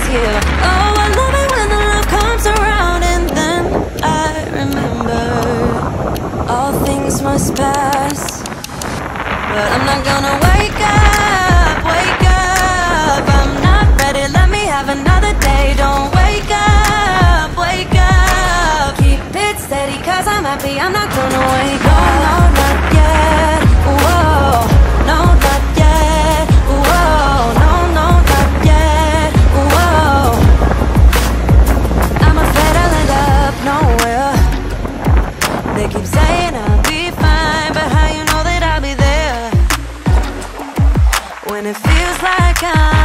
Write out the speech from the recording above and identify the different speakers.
Speaker 1: but here. Oh, I love it when the love comes around And then I remember All things must pass. But I'm not gonna wake up, wake up. I'm not ready, let me have another day. Don't wake up, wake up. Keep it steady, cause I'm happy. I'm not gonna wake up when it feels like I'm